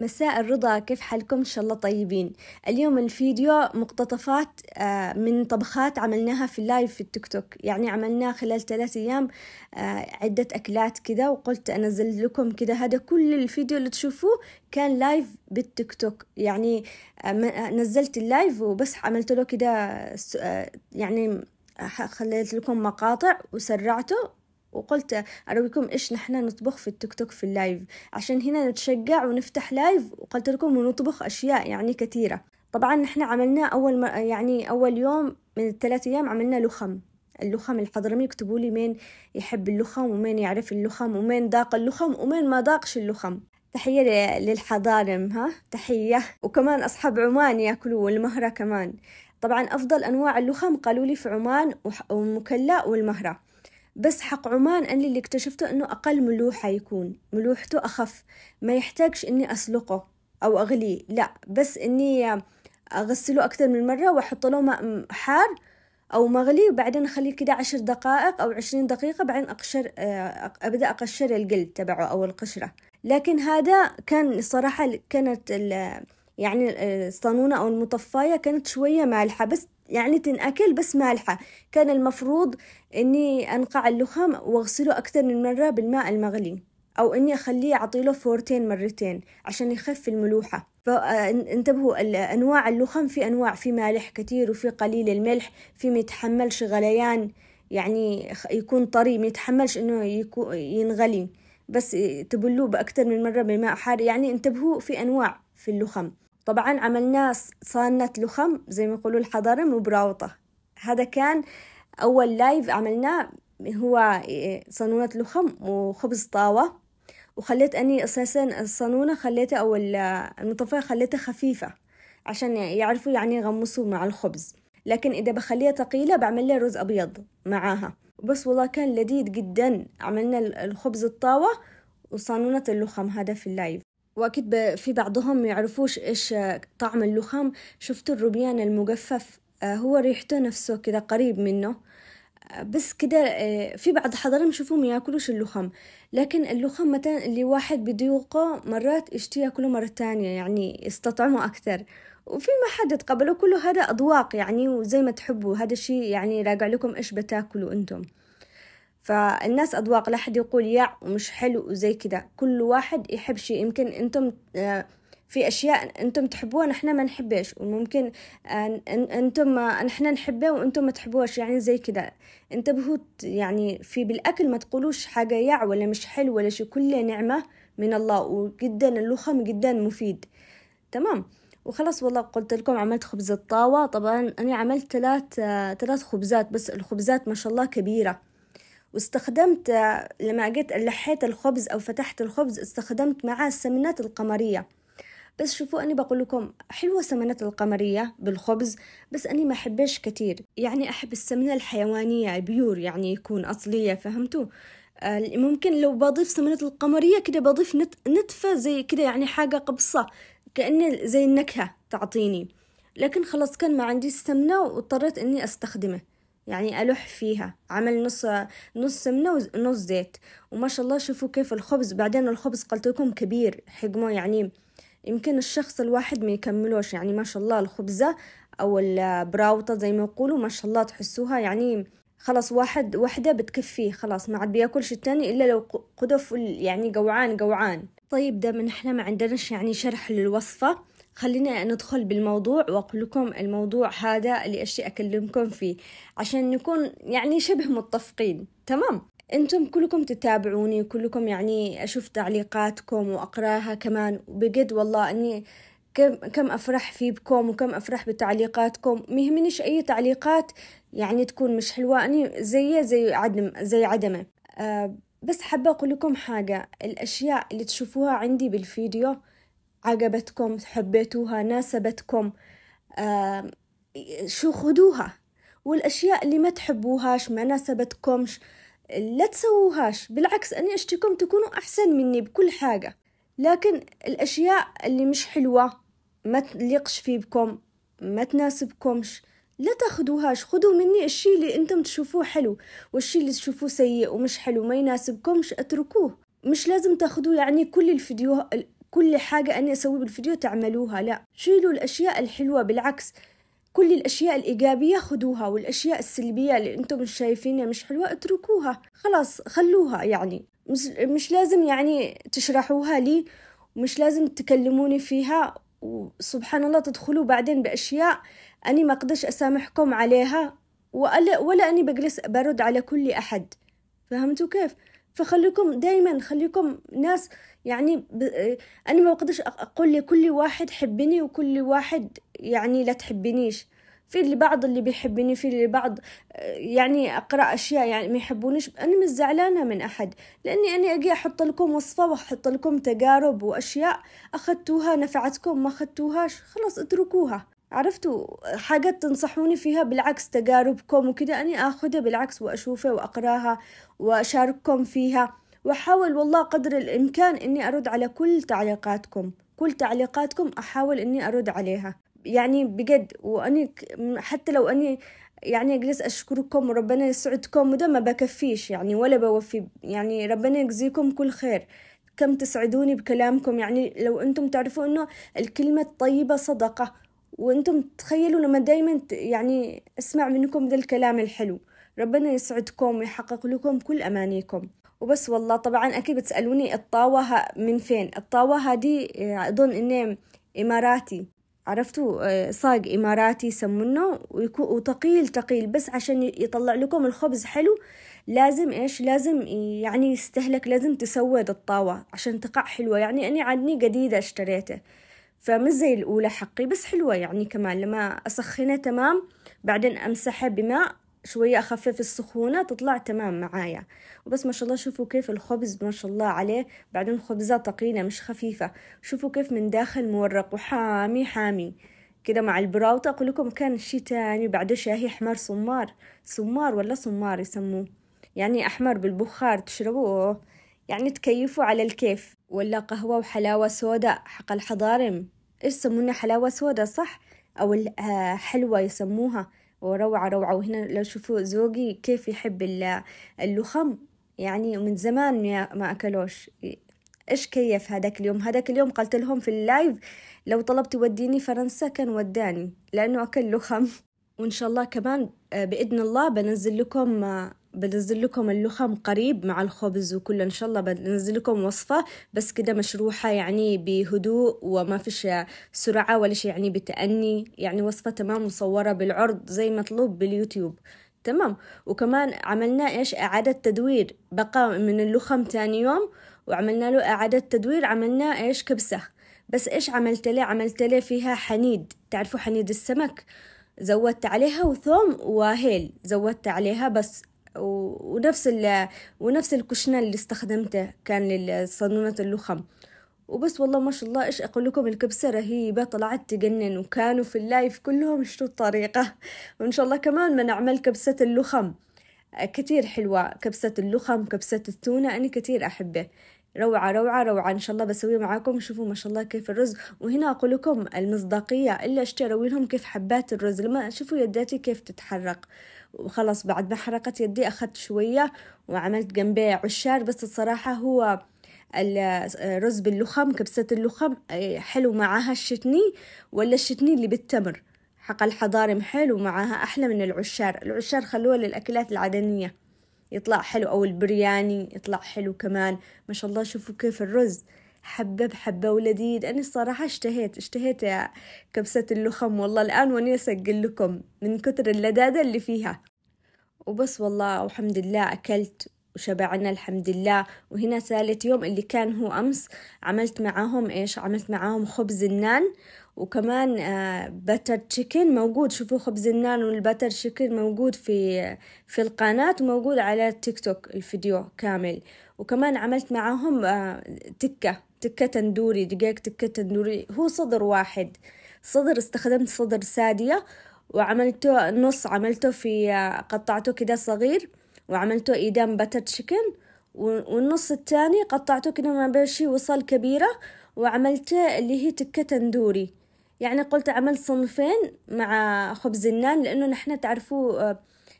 مساء الرضا كيف حالكم؟ إن شاء الله طيبين. اليوم الفيديو مقتطفات آه، من طبخات عملناها في ال live في التيك توك. يعني عملناه خلال ثلاث أيام آه، عدة أكلات كذا وقلت أنزل لكم كذا هذا كل الفيديو اللي تشوفوه كان live بال TikTok. يعني آه، نزلت ال live وبس عملت له كذا يعني خليت لكم مقاطع وسرعته وقلت أرويكم إيش نحن نطبخ في التيك توك في ال live. عشان هنا نتشجع ونفتح live وقلت لكم ونطبخ أشياء يعني كثيرة. طبعا نحن عملنا أول يعني أول يوم من الثلاث أيام عملنا لخم. اللخم الحضرمي اكتبوا لي مين يحب اللخم ومين يعرف اللخم ومين داق اللخم ومين ما داقش اللخم. تحية للحضارم ها؟ تحية. وكمان أصحاب عمان يأكلوا والمهرة كمان. طبعا أفضل أنواع اللخم قالوا لي في عمان ومكلا والمهرة. بس حق عمان أنا اللي اكتشفته إنه أقل ملوحة يكون ملوحته أخف. ما يحتاجش إني أسلقه أو أغليه لا. بس إني أغسله أكثر من مرة وأحط له ماء حار أو مغلي وبعدين أخليه كده عشر دقائق أو عشرين دقيقة بعدين أقشر أبدأ أقشر الجلد تبعه أو القشرة. لكن هذا كان الصراحة كانت يعني الصانونة أو المطفاية كانت شوية مالحة. بس يعني تنأكل بس مالحة. كان المفروض إني أنقع اللخام وأغسله أكثر من مرة بالماء المغلي أو إني أخليه أعطيله فورتين مرتين عشان يخف الملوحة. فانتبهوا أنواع اللخام في أنواع في مالح كتير وفي قليل الملح في ميتحملش غليان يعني يكون طري ميتحملش إنه ينغلي. بس تبلوه بأكثر من مرة بماء حار. يعني انتبهوا في أنواع في اللخم طبعا عملنا صانونة لخم زي ما يقولوا الحضارم وبراوطة هذا كان أول live عملناه هو صانونة لخم وخبز طاوة. وخليت أني أساسا الصانونة خليتها أو المطفية خليتها خفيفة عشان يعرفوا يعني يغمسوا مع الخبز. لكن إذا بخليها ثقيلة بعمل لها رز أبيض معاها. بس والله كان لذيذ جدا عملنا الخبز الطاوة وصانونة اللخم هذا في ال live وأكيد في بعضهم يعرفوش إيش طعم اللخام شفتوا الروبيان المجفف؟ آه، هو ريحته نفسه كده قريب منه. آه، بس كده آه، في بعض حضرهم شوفهم يأكلوش اللخام لكن اللخام مثلا اللي واحد بيذوقه مرات يشتي ياكله مرة تانية يعني يستطعمه أكثر وفي ما حد يتقبله كله هذا أذواق يعني وزي ما تحبوا. هذا الشيء يعني راجع لكم إيش بتاكلوا أنتم. فالناس أذواق لا حد يقول يع ومش حلو وزي كده. كل واحد يحب شيء. يمكن أنتم آه، في أشياء أنتم تحبوها نحنا ما نحبش وممكن آه، أنتم آه، نحنا نحبها وأنتم ما تحبوهاش. يعني زي كده. انتبهوا يعني في بالأكل ما تقولوش حاجة يع ولا مش حلو ولا شيء. كل نعمة من الله. وجدا اللخم جدا مفيد. تمام؟ وخلاص والله قلت لكم عملت خبز الطاوة. طبعا أنا عملت ثلاث ثلاث خبزات. بس الخبزات ما شاء الله كبيرة. واستخدمت لما جيت لحيت الخبز أو فتحت الخبز استخدمت معاه السمنات القمرية. بس شوفوا أني بقول لكم حلوة سمنات القمرية بالخبز بس أني ما أحبش كتير. يعني أحب السمنة الحيوانية بيور يعني يكون أصلية فهمتوا؟ آه، ممكن لو بضيف سمنة القمرية كده بضيف نت... نتفة زي كده يعني حاجة قبصة كأنه زي النكهة تعطيني. لكن خلاص كان ما عندي السمنة واضطريت إني أستخدمه. يعني ألح فيها عمل نص نص سمنة ونص زيت. وما شاء الله شوفوا كيف الخبز بعدين الخبز قلت لكم كبير حجمه يعني يمكن الشخص الواحد ما يكملوش. يعني ما شاء الله الخبزة أو البراوطة زي ما يقولوا ما شاء الله تحسوها يعني خلاص واحد وحدة بتكفيه خلاص ما عاد بياكلش التاني إلا لو قدف يعني جوعان جوعان. طيب ده من إحنا ما عندناش يعني شرح للوصفة. خلينا ندخل بالموضوع وأقول لكم الموضوع هذا اللي أشي أكلمكم فيه. عشان نكون يعني شبه متفقين تمام؟ أنتم كلكم تتابعوني وكلكم يعني أشوف تعليقاتكم وأقراها كمان. وبجد والله إني كم كم أفرح فيكم وكم أفرح بتعليقاتكم. ميهمنيش أي تعليقات يعني تكون مش حلوة إني زي زي عدم زي عدمه أه بس حابة أقول لكم حاجة. الأشياء اللي تشوفوها عندي بالفيديو عجبتكم حبيتوها ناسبتكم آه شو خدوها والأشياء اللي ما تحبوهاش ما ناسبتكمش لا تسووهاش. بالعكس أني أشتكم تكونوا أحسن مني بكل حاجة. لكن الأشياء اللي مش حلوة ما تليقش في بكم ما تناسبكمش لا تاخدوهاش خدوا مني الشي اللي أنتم تشوفوه حلو والشي اللي تشوفوه سيء ومش حلو ما يناسبكمش اتركوه. مش لازم تاخدوا يعني كل الفيديو كل حاجة أنا أسوي بالفيديو تعملوها. لا شيلوا الأشياء الحلوة بالعكس كل الأشياء الإيجابية خدوها والأشياء السلبية اللي أنتم مش شايفينها مش حلوة اتركوها. خلاص خلوها يعني. مش, مش لازم يعني تشرحوها لي ومش لازم تكلموني فيها. وسبحان الله تدخلوا بعدين بأشياء أني ما أقدرش أسامحكم عليها ولا, ولا أني بجلس برد على كل أحد. فهمتوا كيف؟ فخليكم دايما خليكم ناس يعني ب... أنا ما بقدرش أقول لكل واحد حبني وكل واحد يعني لا تحبنيش. في اللي بعض اللي بيحبني في اللي بعض يعني أقرأ أشياء يعني ما يحبونيش. أنا مش زعلانة من أحد لأني أنا أجي أحط لكم وصفة وأحط لكم تجارب وأشياء أخذتوها نفعتكم ما أخذتوهاش خلاص اتركوها. عرفتوا؟ حاجات تنصحوني فيها بالعكس تجاربكم وكده أني أخذها بالعكس وأشوفها وأقراها وأشارككم فيها. وأحاول والله قدر الإمكان إني أرد على كل تعليقاتكم. كل تعليقاتكم أحاول إني أرد عليها. يعني بجد وأني حتى لو أني يعني أجلس أشكركم وربنا يسعدكم وده ما بكفيش يعني ولا بوفي يعني ربنا يجزيكم كل خير. كم تسعدوني بكلامكم يعني لو أنتم تعرفوا إنه الكلمة الطيبة صدقة وأنتم تخيلوا لما دايما يعني أسمع منكم ذا الكلام الحلو. ربنا يسعدكم ويحقق لكم كل أمانيكم. وبس والله طبعا أكيد بتسألوني الطاوة من فين؟ الطاوة هذه أظن إنه إماراتي. عرفتوا؟ صاج إماراتي يسمونه وثقيل تقيل. بس عشان يطلع لكم الخبز حلو لازم إيش؟ لازم يعني يستهلك لازم تسود الطاوة عشان تقع حلوة. يعني أني عندي جديدة اشتريته فمش زي الأولى حقي بس حلوة يعني كمان. لما أسخنه تمام بعدين أمسحه بماء شوية أخفف السخونة تطلع تمام معايا. وبس ما شاء الله شوفوا كيف الخبز ما شاء الله عليه. بعدين خبزة ثقيلة مش خفيفة. شوفوا كيف من داخل مورق وحامي حامي. كده مع البراوطة أقول لكم كان شي تاني. بعده شاهي أحمر صمار. صمار ولا صمار يسموه. يعني أحمر بالبخار تشربوه. يعني تكيفوا على الكيف. ولا قهوة وحلاوة سودا حق الحضارم. إيش يسمونها حلاوة سودا صح؟ أو الحلوة يسموها. وروعة روعة. وهنا لو شوفوا زوجي كيف يحب اللخم. يعني من زمان ما أكلوش. إيش كيف هذاك اليوم؟ هذاك اليوم قلت لهم في اللايف لو طلبت توديني فرنسا كان وداني لأنه أكل لخم. وإن شاء الله كمان بإذن الله بنزل لكم بنزل لكم اللخم قريب مع الخبز وكله. إن شاء الله بنزل لكم وصفة بس كده مشروحة يعني بهدوء وما فيش سرعة ولا شيء يعني بتأني. يعني وصفة تمام مصورة بالعرض زي مطلوب باليوتيوب. تمام. وكمان عملنا إيش؟ إعادة تدوير. بقى من اللخم تاني يوم وعملنا له إعادة تدوير عملنا إيش؟ كبسة. بس إيش عملت له عملت له فيها حنيد. تعرفوا حنيد السمك؟ زودت عليها وثوم وهيل. زودت عليها بس. ونفس ال ونفس الكشنة اللي استخدمته كان لصنونة اللخم. وبس والله ما شاء الله إيش أقول لكم؟ الكبسة رهيبة طلعت تجنن وكانوا في اللايف كلهم يشتوا الطريقة. وإن شاء الله كمان ما نعمل كبسة اللخم. كتير حلوة كبسة اللخم كبسة التونة أنا كتير أحبه. روعة روعة روعة. إن شاء الله بسويه معاكم شوفوا ما شاء الله كيف الرز. وهنا أقول لكم المصداقية إلا أشتري لهم كيف حبات الرز. لما شوفوا يداتي كيف تتحرك. وخلاص بعد ما حرقت يدي أخذت شوية وعملت جنبية عشار. بس الصراحة هو الرز باللخم كبسة اللخم حلو معاها الشتني ولا الشتني اللي بالتمر؟ حق الحضارم حلو معاها أحلى من العشار. العشار خلوها للأكلات العدنية. يطلع حلو أو البرياني يطلع حلو كمان. ما شاء الله شوفوا كيف الرز. حبة بحبة ولذيذ أنا الصراحة اشتهيت اشتهيت يا كبسة اللخم والله. الآن وأني أسجل لكم من كتر اللذاذة اللي فيها. وبس والله والحمد لله أكلت وشبعنا الحمد لله. وهنا ثالث يوم اللي كان هو أمس عملت معاهم إيش؟ عملت معاهم خبز النان. وكمان آه بتر تشيكن موجود. شوفوا خبز النان والبتر تشيكن موجود في في القناة وموجود على تيك توك الفيديو كامل. وكمان عملت معاهم آه تكة. تكة تندوري دقيق تكة تندوري هو صدر واحد. صدر استخدمت صدر سادية وعملته نص عملته في قطعته كده صغير وعملته إيدام بتر تشيكن والنص التاني قطعته كده ما بين شي وصل كبيرة وعملته اللي هي تكة تندوري يعني قلت عملت صنفين مع خبز النان لأنه نحن تعرفوا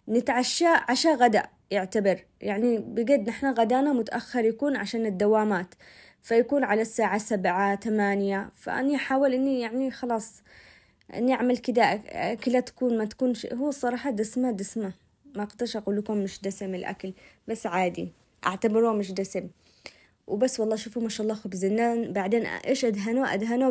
نتعشى عشاء غداء يعتبر. يعني بجد نحن غدانا متأخر يكون عشان الدوامات. فيكون على الساعة سبعة ثمانية. فأني أحاول إني يعني خلاص إني أعمل كده أكلة تكون ما تكونش هو الصراحة دسمة دسمة. ما أقدرش أقول لكم مش دسم الأكل بس عادي. أعتبروه مش دسم. وبس والله شوفوا ما شاء الله خبز. بعدين إيش أدهنه؟ أدهنه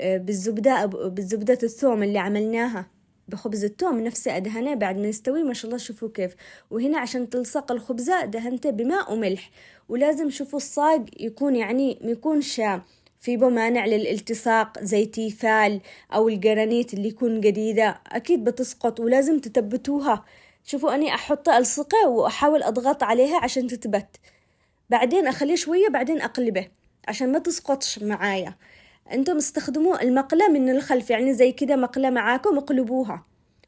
بالزبدة بالزبدة الثوم اللي عملناها. بخبز التوم نفسه أدهنه بعد ما يستوي ما شاء الله شوفوا كيف. وهنا عشان تلصق الخبزة دهنته بماء وملح. ولازم شوفوا الصاج يكون يعني ما يكونش في مانع للالتصاق زي تيفال أو الجرانيت اللي يكون جديدة. أكيد بتسقط ولازم تثبتوها. شوفوا أني أحط ألصقة وأحاول أضغط عليها عشان تثبت. بعدين أخليه شوية بعدين أقلبه عشان ما تسقطش معايا. أنتم استخدموا المقلة من الخلف يعني زي كده مقلة معاكم اقلبوها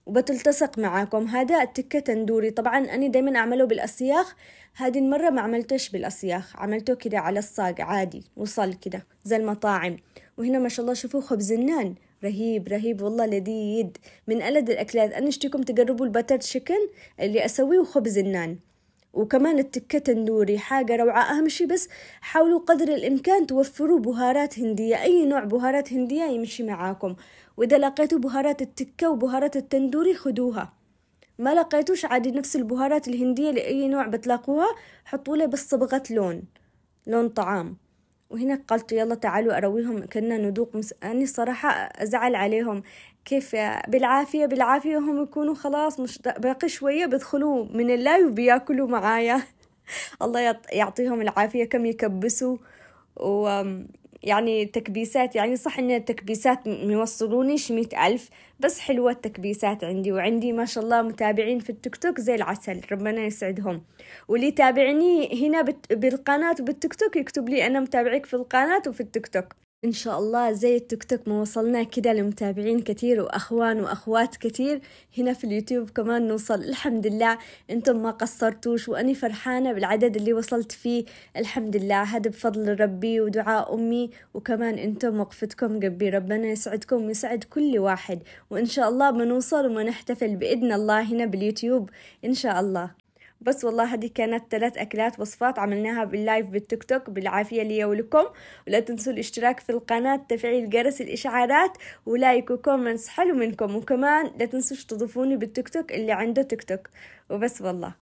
وبتلتصق معاكم. هذا التكة تندوري. طبعا أنا دايما أعمله بالأسياخ. هذه المرة ما عملتش بالأسياخ عملته كده على الصاج عادي وصل كده زي المطاعم. وهنا ما شاء الله شوفوا خبز النان رهيب رهيب والله لذيذ. من ألد الأكلات. أنا اشتيكم تجربوا البتر تشيكن اللي أسويه وخبز النان. وكمان التكة تندوري حاجة روعة. أهم شي بس حاولوا قدر الإمكان توفروا بهارات هندية. أي نوع بهارات هندية يمشي معاكم. وإذا لقيتوا بهارات التكة وبهارات التندوري خدوها. ما لقيتوش عادي نفس البهارات الهندية لأي نوع بتلاقوها حطوا له بس صبغة لون. لون طعام. وهنا قلت يلا تعالوا أرويهم كنا ندوق. مس... أني صراحة أزعل عليهم. كيف بالعافية بالعافية هم يكونوا خلاص مش باقي شوية بيدخلوا من اللايف بياكلوا معايا. الله يعطيهم العافية كم يكبسوا. و يعني تكبيسات يعني صح إن التكبيسات موصلونيش مئة ألف بس حلوة التكبيسات عندي. وعندي ما شاء الله متابعين في التيك توك زي العسل ربنا يسعدهم. واللي يتابعني هنا بالقناة وبالتيك توك يكتب لي أنا متابعك في القناة وفي التيك توك. إن شاء الله زي التيك توك ما وصلنا كده لمتابعين كتير وأخوان وأخوات كتير هنا في اليوتيوب كمان نوصل. الحمد لله أنتم ما قصرتوش وأني فرحانة بالعدد اللي وصلت فيه. الحمد لله هذا بفضل ربي ودعاء أمي وكمان أنتم وقفتكم جنبي. ربنا يسعدكم ويسعد كل واحد. وإن شاء الله بنوصل ومنحتفل بإذن الله هنا باليوتيوب إن شاء الله. بس والله هذه كانت ثلاث أكلات وصفات عملناها بال live بال TikTok بالعافية لي ولكم. ولا تنسوا الاشتراك في القناة تفعيل جرس الإشعارات و like و comments حلو منكم. وكمان لا تنسوش تضيفوني بالتيك توك اللي عنده تيك توك. وبس والله.